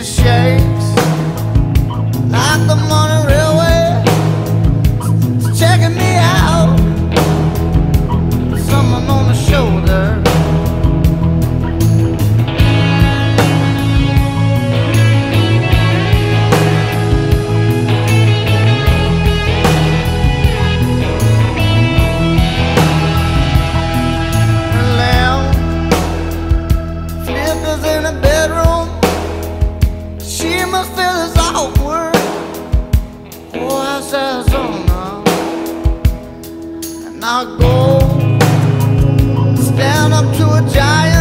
She shakes. Oh, and I go Stand up to a giant